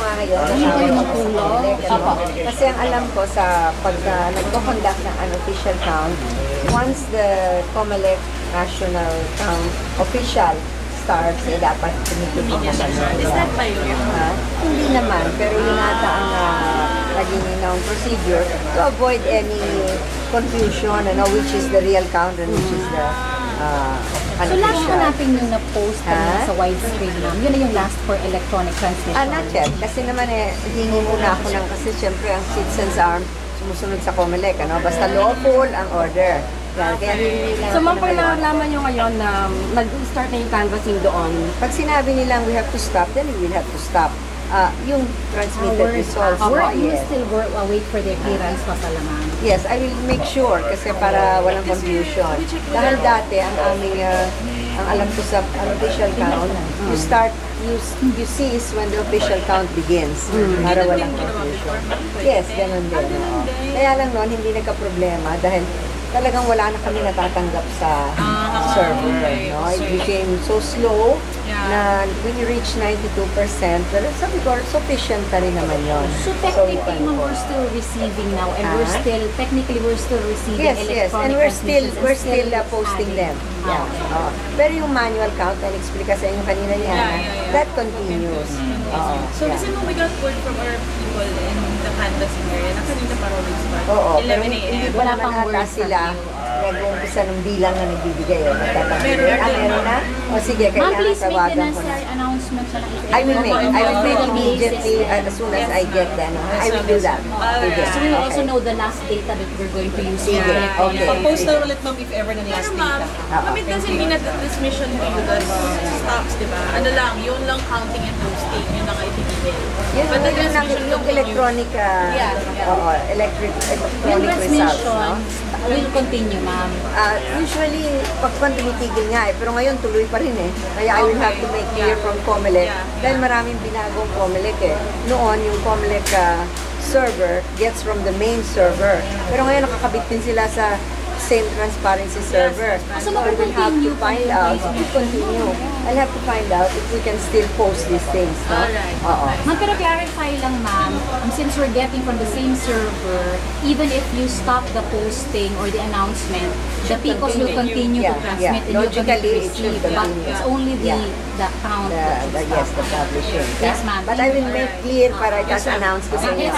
ngayon. Kayo ko matulog? sa Comelec, ano. Opo. Kasi ang alam ko sa pagka nagko-conduct ng unofficial count, once the Comelec national count official starts, eh dapat tumitigil na kami. Is that by law? Hindi naman, pero yun ata ang uh, naging ng procedure to avoid any confusion, ano, which is the real count and which is the uh, So last unofficial. hanapin yung na-post Ha? kanina sa widescreen ma'am, yun na yung last for electronic transmission. Ah, not yet. Kasi naman eh, hingi muna ako ng, kasi syempre ang citizens arm, sumusunod sa COMELEC, ano? Basta lawful ang order. Lang So, ma'am, pag ano. nalaman nyo ngayon na nag-start na yung canvassing doon, Pag sinabi nilang we have to stop, then we will have to stop. Ah, yung transmitted results. Or oh, you yes. still work, uh, wait for the appearance pa pala ma'am. Yes, I will make sure kasi para walang confusion. Dahil dati ang aming uh, ang alam ko sa unofficial count, you start you you see is when the official count begins para walang confusion. Yes, ganun din. oo. Kaya lang noon hindi nagka-problema dahil talagang wala na kami natatanggap sa server. No? It became so slow na when you reach 92%, pero sabi ko, sufficient na rin naman yun. So technically ano ma'am, po. we're still receiving now and we're Ah? still, technically we're still receiving Yes, yes. electronic And we're still we're still uh, posting adding. them. Ah, Yeah. okay. oo. Pero yung manual count na explica sa inyo kanina niya, Yeah, yeah, yeah. that continues. Oo. So yeah. kasi we got word from our people in the canvassing area na kanina pa nag-start. Oo, pero 11 hindi a.m. pa Wala naman pang ata word sila nag-uumpisa ng bilang na nagbibigay. O, nagtatanggol. Meron Ah, meron na? O sige, Ma'am, kailangan please make the na. necessary announcement sa lang. I will make. I will make immediately uh, as soon as I get them. I will do that. Sige. So we will also know the last data that we're going to use. Sige, okay. Pag-post na ulit ma'am if ever Pero last ma'am, data. Oo. kami doesn't mean that the transmission to you guys stops, di ba? Ano lang, yun lang counting and posting, yun lang ay tinigil. Yun, But the transmission yung electronic, uh, Yeah, yeah. oo, electric, Yung electronic results, no? Will continue, ma'am. Ah, usually, pag pag tumitigil nga eh, pero ngayon tuloy pa rin eh. Kaya I will have to make clear from Comelec Yeah. dahil maraming binagong Comelec eh. Noon, yung Comelec ah, server gets from the main server. Pero ngayon nakakabit din sila sa same transparency server. So, I will have to find out, we continue. I'll have to find out if we can still post these things. No? Alright. Ma'am, pero clarify lang, ma'am, um, since we're getting from the same server, even if you stop the posting or the announcement, the PICOs will continue Yeah, to transmit yeah. and Logically, it should receive. But it's only the, Yeah. the count The, the, will yes, the publishing. Yes, ma'am. But I will make clear para just announce ko sa inyo.